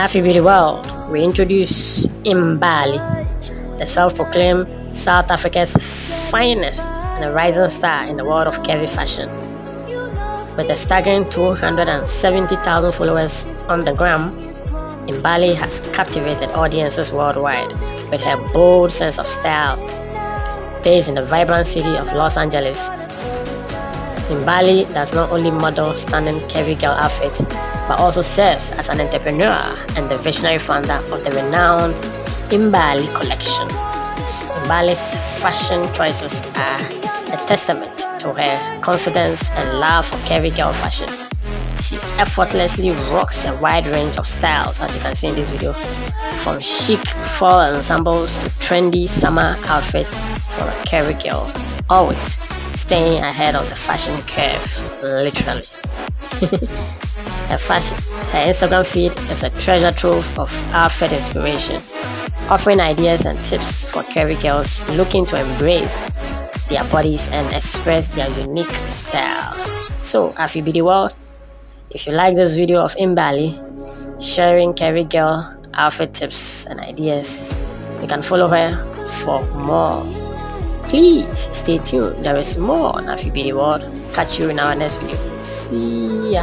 Afribeauty World, we introduce Mbali, the self-proclaimed South Africa's finest and a rising star in the world of curvy fashion. With a staggering 270,000 followers on the gram, Mbali has captivated audiences worldwide with her bold sense of style. Based in the vibrant city of Los Angeles, Mbali does not only model stunning curvy girl outfit, but also serves as an entrepreneur and the visionary founder of the renowned Mbali collection. Mbali's fashion choices are a testament to her confidence and love for curvy girl fashion. She effortlessly rocks a wide range of styles, as you can see in this video, from chic fall ensembles to trendy summer outfits for a curvy girl, always staying ahead of the fashion curve, literally. her fashion, her Instagram feed is a treasure trove of outfit inspiration, offering ideas and tips for curvy girls looking to embrace their bodies and express their unique style. So, Afribeauty World, if you like this video of Mbali sharing curvy girl outfit tips and ideas, you can follow her for more. Please stay tuned. There is more on Afi World. Catch you in our next video. See ya.